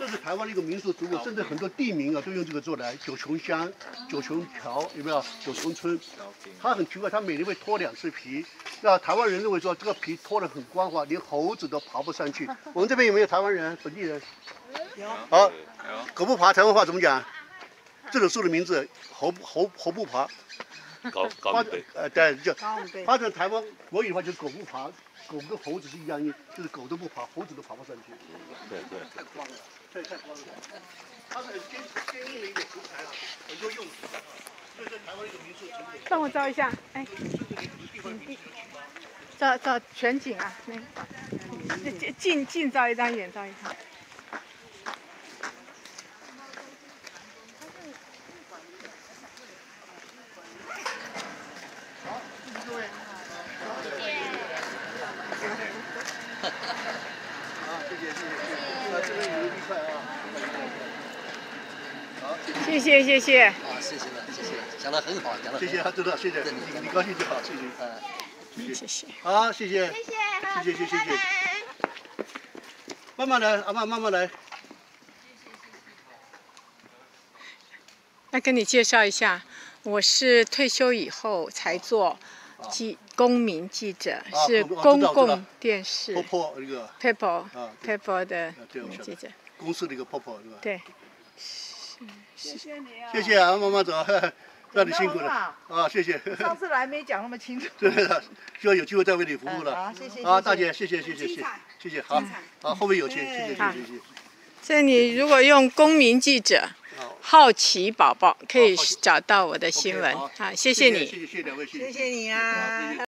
这是台湾的一个民俗植物，甚至很多地名啊都用这个做来。九重乡、九重桥有没有？九重村，它很奇怪，它每年会脱两次皮。那台湾人认为说这个皮脱得很光滑，连猴子都爬不上去。我们这边有没有台湾人、本地人？有。好，狗不爬，台湾话怎么讲？这种树的名字，猴猴猴不爬。高高发背，呃对，就发展台湾国语的话，就是狗不爬，狗跟猴子是一样的，就是狗都不爬，猴子都爬不上去。对对。太光了，太太光了。它是很坚坚硬的一个竹材啊，很多用途啊，所以在台湾。帮我照一下，哎，照照全景啊，那近近近照一张，远照一张。谢谢谢谢。啊，谢谢了，谢谢，讲得很好，讲得谢谢，他知道，谢谢，你你高兴就好，谢谢。嗯，谢谢。好，谢谢，谢谢，谢谢，谢谢。慢慢来，阿妈，慢慢来。来跟你介绍一下，我是退休以后才做记公民记者，是公共电视。婆婆那个。People，People 的记者。公司的一个婆婆是吧？对。谢谢你啊！谢谢啊，慢慢走，让你辛苦了啊！谢谢。上次来没讲那么清楚。对的，希望有机会再为你服务了。好，谢谢。啊，大姐，谢谢，谢谢，谢谢，谢谢，好，好，后面有请，谢谢，谢谢，谢谢。这你如果用公民记者，好奇宝宝可以找到我的新闻。好，谢谢你。谢谢两位，谢谢你啊。